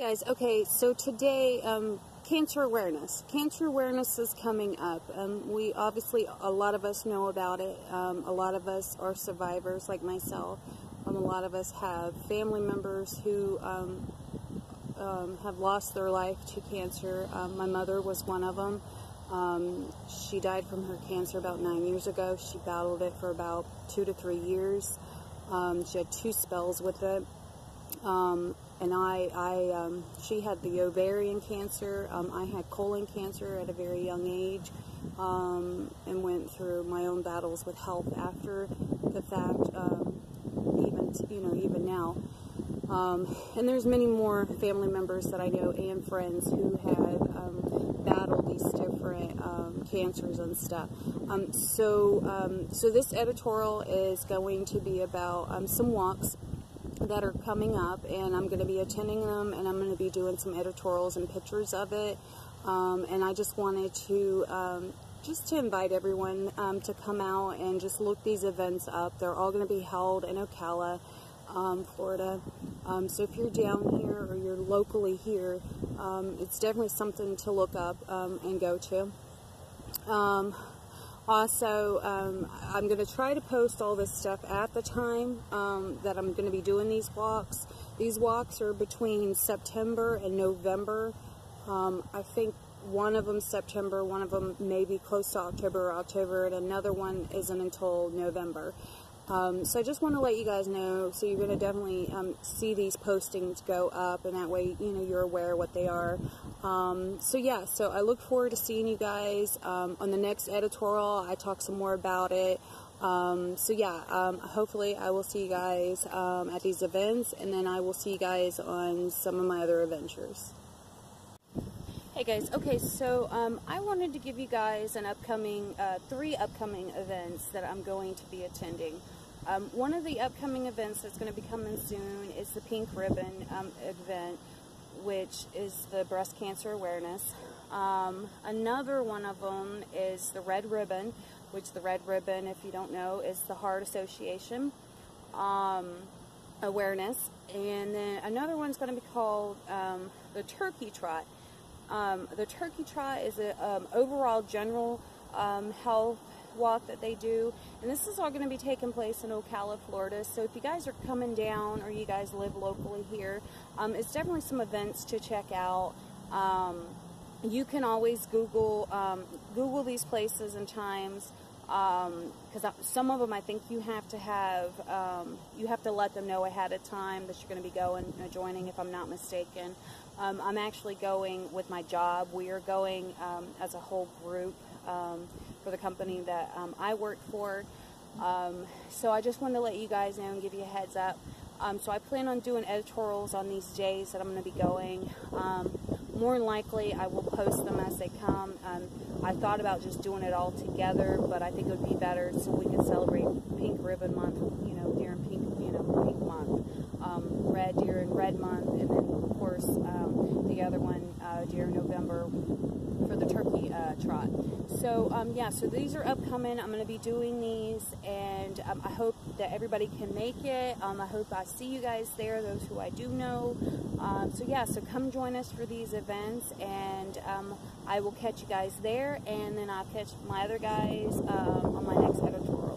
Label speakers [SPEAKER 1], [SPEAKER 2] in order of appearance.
[SPEAKER 1] guys, okay, so today, um, cancer awareness. Cancer awareness is coming up. Um, we obviously, a lot of us know about it. Um, a lot of us are survivors, like myself. Um, a lot of us have family members who um, um, have lost their life to cancer. My mother was one of them. she died from her cancer about nine years ago. She battled it for about two to three years. she had two spells with it. And I, I um, she had the ovarian cancer. Um, I had colon cancer at a very young age, um, and went through my own battles with health after the fact. Um, even you know, even now. Um, and there's many more family members that I know and friends who have um, battled these different cancers and stuff. so, so this editorial is going to be about some walks that are coming up and I'm going to be attending them and I'm going to be doing some editorials and pictures of it. Um, and I just wanted to um, just to invite everyone um, to come out and just look these events up. They're all going to be held in Ocala um, Florida. Um, so if you're down here or you're locally here um, it's definitely something to look up and go to also, um, I'm going to try to post all this stuff at the time um, that I'm going to be doing these walks. These walks are between September and November. Um, I think one of them September, one of them maybe close to October or October, and another one isn't until November. Um, so I just want to let you guys know, so you're going to definitely um, see these postings go up, and that way, you know, you're aware what they are. Um, so yeah, so I look forward to seeing you guys um, on the next editorial. I talk some more about it. Um, so yeah, um, hopefully I will see you guys at these events, and then I will see you guys on some of my other adventures. Hey guys, okay, so um, I wanted to give you guys an upcoming, uh, three upcoming events that I'm going to be attending. Um, one of the upcoming events that's going to be coming soon is the Pink Ribbon um, event, which is the breast cancer awareness. Um, another one of them is the Red Ribbon, which the Red Ribbon, if you don't know, is the Heart Association um, awareness. And then another one's going to be called um, the Turkey Trot. Um, the Turkey Trot is an overall general health walk that they do. And this is all going to be taking place in Ocala, Florida. So if you guys are coming down or you guys live locally here, um, it's definitely some events to check out. Um, you can always Google um, Google these places and times because um, some of them I think you have to have um, you have to let them know ahead of time that you're going to be going uh, joining if I'm not mistaken. Um, I'm actually going with my job. We are going as a whole group um, for the company that um, I work for. Um, so I just wanted to let you guys know and give you a heads up. Um, so I plan on doing editorials on these days that I'm going to be going. Um, more than likely, I will post them as they come. Um, I thought about just doing it all together, but I think it would be better so we can celebrate Pink Ribbon Month, you know, during Pink, you know, Pink Month. red during Red Month, and then of course the other one uh, during November for the turkey uh, trot. So um, yeah, so these are upcoming. I'm going to be doing these, and um, I hope that everybody can make it. Um, I hope I see you guys there, those who I do know. Um, so yeah, so come join us for these events, and um, I will catch you guys there, and then I'll catch my other guys um, on my next editorial.